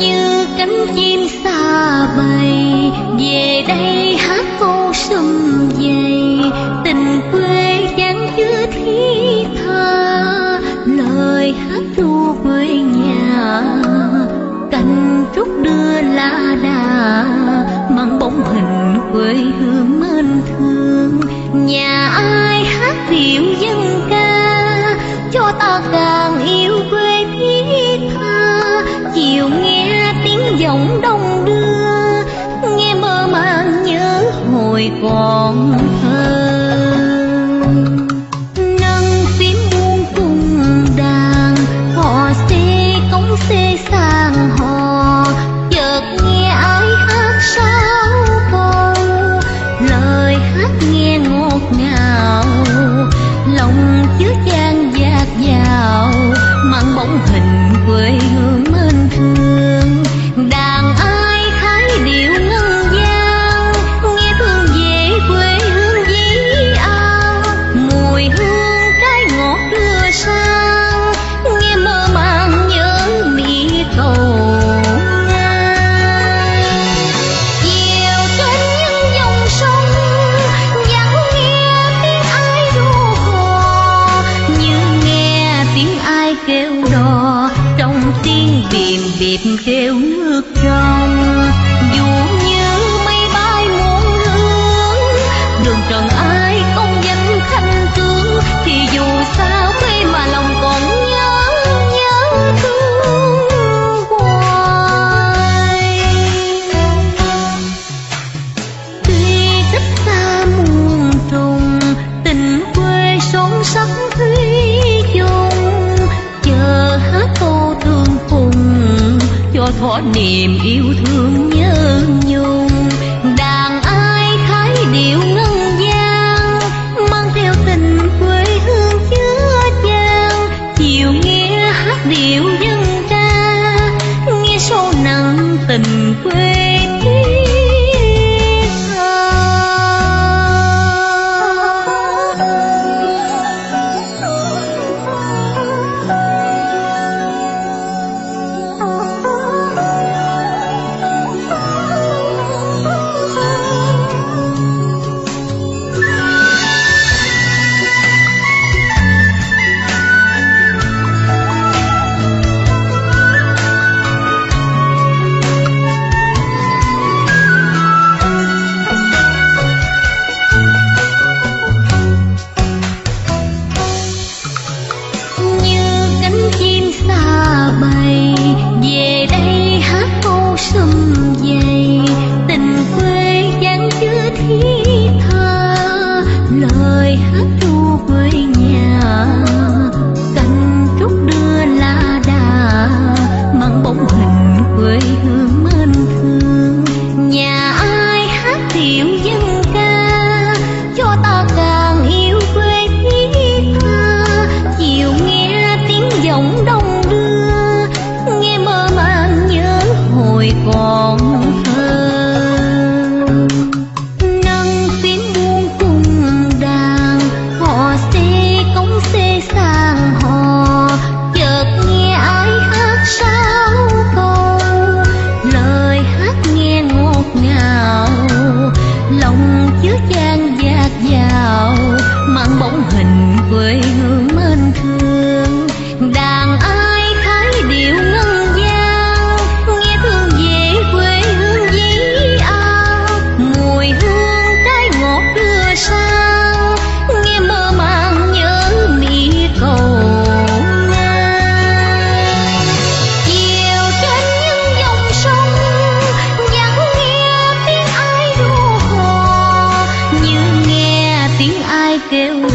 như cánh chim xa bay về đây hát cô sum dày tình quê dáng chưa thi tha. Lời hát ru quê nhà. Cành trúc đưa lá đà. Mang bóng hình quê hương mến thương. Nhà ai hát điệu dân ca? Cho ta càng yêu quê thiết tha. Chiều nghe tiếng giọng đông đưa nghe mơ màng nhớ hồi còn kêu đò trong tiếng bìm bịp kêu nước trong. Dù như mây bay muôn hướng, đường trần ai không danh thanh tướng, thì dù có niềm yêu thương nhớ nhung. Đàn ai thái điệu ngân gian mang theo tình quê hương chứa chan chiều nghe hát điệu dân ca, nghe sâu nặng tình quê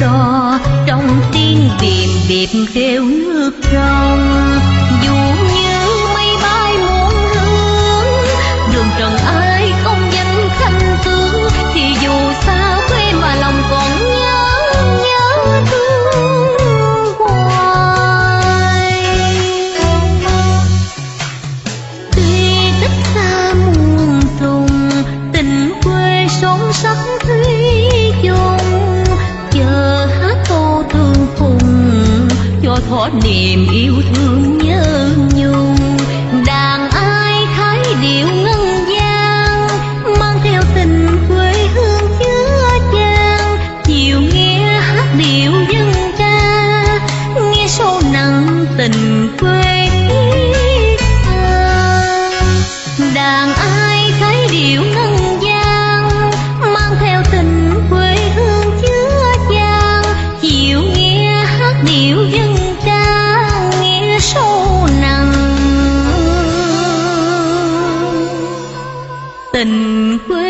đo, trong tiếng bìm bịp kêu nước trong. Dù như mây bay muôn hướng, đường trần ai không danh thanh tướng, thì dù xa quê mà lòng còn nhớ nhớ thương hoài. Tuy tất xa muôn thùng, tình quê son sắc thủy chung chờ hát câu thương cùng cho thỏa niềm yêu thương nhớ nhung. Tình quê